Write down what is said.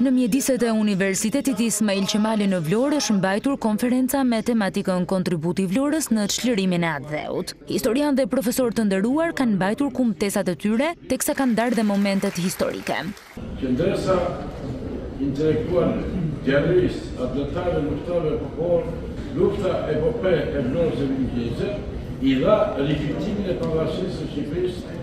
Në mjediset e Universitetit Ismail Qemali në Vlorë është mbajtur konferenca me tematikën Kontributi i Vlorës në çlirimin e atdheut. Historianë dhe profesorë të nderuar kanë mbajtur kumtesat e tyre, teksa kanë ndarë dhe momentet historike. Qëndresa e intelektualëve, djalërisë, atdhetarëve, luftëtarëve të kohës, lufta epope e Vlorës e njëzetës, i dha rifitimin e pavarësisë së Shqipërisë,